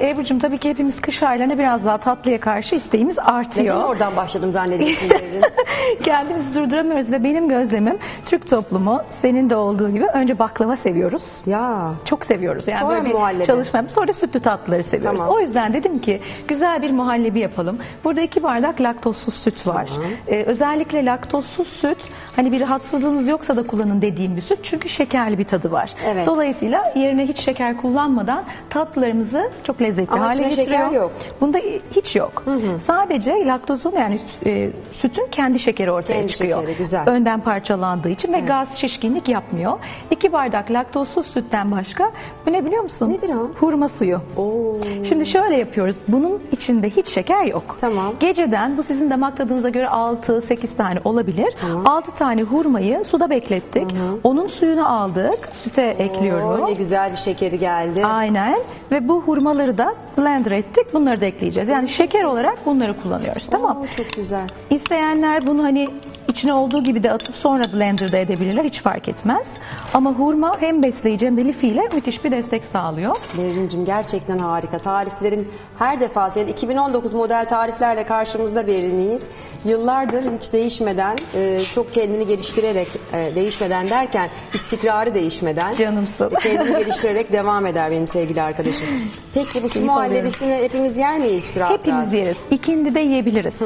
Ebru'cum tabii ki hepimiz kış aylarına biraz daha tatlıya karşı isteğimiz artıyor. Neden oradan başladım zannediyorsun? Kendimizi durduramıyoruz ve benim gözlemim Türk toplumu senin de olduğu gibi önce baklava seviyoruz. ya. Çok seviyoruz. Yani Sonra böyle muhallebi. çalışma. Sonra sütlü tatlıları seviyoruz. Tamam. O yüzden dedim ki güzel bir muhallebi yapalım. Burada iki bardak laktozsuz süt var. Ee, özellikle laktozsuz süt hani bir rahatsızlığınız yoksa da kullanın dediğim bir süt. Çünkü şekerli bir tadı var. Evet. Dolayısıyla yerine hiç şeker kullanmadan tatlılarımızı çok lezzetli Ama hale içinde getiriyor. şeker yok. Bunda hiç yok. Sadece laktozun yani e, sütün kendi şekeri ortaya Kendi çıkıyor. şekeri, güzel. Önden parçalandığı için ve gaz şişkinlik yapmıyor. İki bardak laktozsuz sütten başka bu ne biliyor musun? Nedir o? Hurma suyu. Oo. Şimdi şöyle yapıyoruz. Bunun içinde hiç şeker yok. Tamam. Geceden bu sizin damak tadınıza göre 6-8 tane olabilir. 6 tane hurmayı suda beklettik. Onun suyunu aldık. Süte. Oo, ne güzel bir şekeri geldi. Aynen ve bu hurmaları da blender ettik. Bunları da ekleyeceğiz. Yani şeker olarak bunları kullanıyoruz. Tamam. Oo, çok güzel. İsteyenler bunu hani içine olduğu gibi de atıp sonra blenderda edebilirler. Hiç fark etmez. Ama hurma hem besleyici hem de lifiyle müthiş bir destek sağlıyor. Berincim gerçekten harika. Tariflerin her defasında yani 2019 model tariflerle karşımızda Berin Yiğit. Yıllardır hiç değişmeden, e, çok kendini geliştirerek, e, değişmeden derken istikrarı değişmeden. Canımsın. Kendini geliştirerek devam eder benim sevgili arkadaşım. Peki bu su muhallebisini hepimiz yer miyiz rahat Hepimiz rahat? yeriz. İkindi de yiyebiliriz.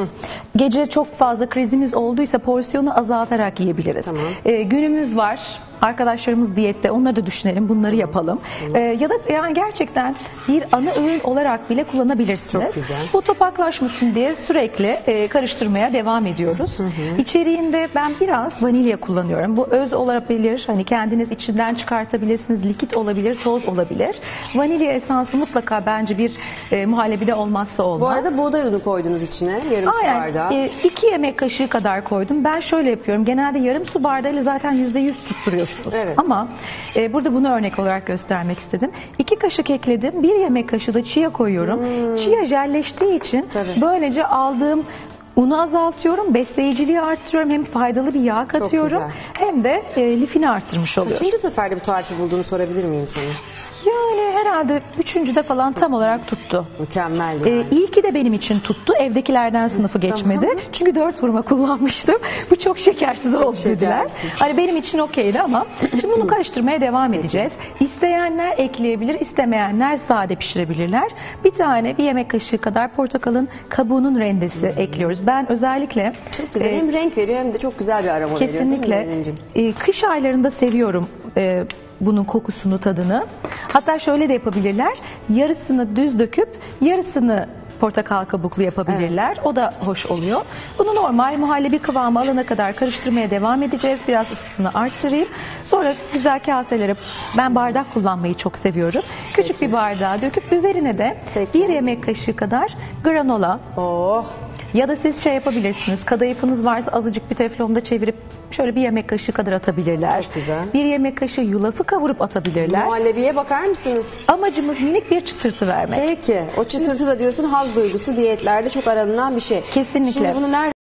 Gece çok fazla krizimiz olduysa porsiyonu azaltarak yiyebiliriz. Tamam. Ee, günümüz var. Arkadaşlarımız diyette. Onları da düşünelim. Bunları yapalım. Ee, ya da yani gerçekten bir ana öğün olarak bile kullanabilirsiniz. Çok güzel. Bu topaklaşmasın diye sürekli e, karıştırmaya devam ediyoruz. İçeriğinde ben biraz vanilya kullanıyorum. Bu öz olabilir. Hani kendiniz içinden çıkartabilirsiniz. Likit olabilir, toz olabilir. Vanilya esansı mutlaka bence bir e, muhallebide olmazsa olmaz. Bu arada buğday unu koydunuz içine yarım su Aynen. bardağı. E, iki yemek kaşığı kadar koydum. Ben şöyle yapıyorum. Genelde yarım su bardağıyla zaten yüzde yüz tutturuyorsunuz. Evet. Ama e, burada bunu örnek olarak göstermek istedim. İki kaşık ekledim. Bir yemek kaşığı da chia koyuyorum. Chia jelleştiği için Hmm. Tabii. böylece aldığım unu azaltıyorum, besleyiciliği arttırıyorum. Hem faydalı bir yağ katıyorum güzel. hem de e, lifini arttırmış oluyorum. Kaçıncı seferde bu tarifi bulduğunu sorabilir miyim sana? Yani herhalde üçüncüde falan tam olarak tuttu. Mükemmel Ee, yani. iyi ki de benim için tuttu. Evdekilerden sınıfı geçmedi. Çünkü dört hurma kullanmıştım. Bu çok şekersiz oldu dediler. şekersiz. Hani benim için okeydi ama şimdi bunu karıştırmaya devam edeceğiz. İsteyenler ekleyebilir, istemeyenler sade pişirebilirler. Bir tane bir yemek kaşığı kadar portakalın kabuğunun rendesi ekliyoruz. Ben özellikle Çok güzel. e, hem renk veriyor hem de çok güzel bir aroma veriyor Kesinlikle. Berincim? Ee, kış aylarında seviyorum e, bunun kokusunu, tadını. Hatta şöyle de yapabilirler. Yarısını düz döküp yarısını portakal kabuklu yapabilirler. O da hoş oluyor. Bunu normal muhallebi kıvamı alana kadar karıştırmaya devam edeceğiz. Biraz ısısını arttırayım. Sonra güzel kaselere ben bardak kullanmayı çok seviyorum. Küçük bir bardağa döküp üzerine de Peki. bir yemek kaşığı kadar granola Oh ya da siz şey yapabilirsiniz. Kadayıfınız varsa azıcık bir teflonda çevirip şöyle bir yemek kaşığı kadar atabilirler. Çok güzel. Bir yemek kaşığı yulafı kavurup atabilirler. muhallebiye bakar mısınız? Amacımız minik bir çıtırtı vermek. Peki o çıtırtı da diyorsun haz duygusu diyetlerde çok aranılan bir şey. Kesinlikle. Şimdi bunu nerede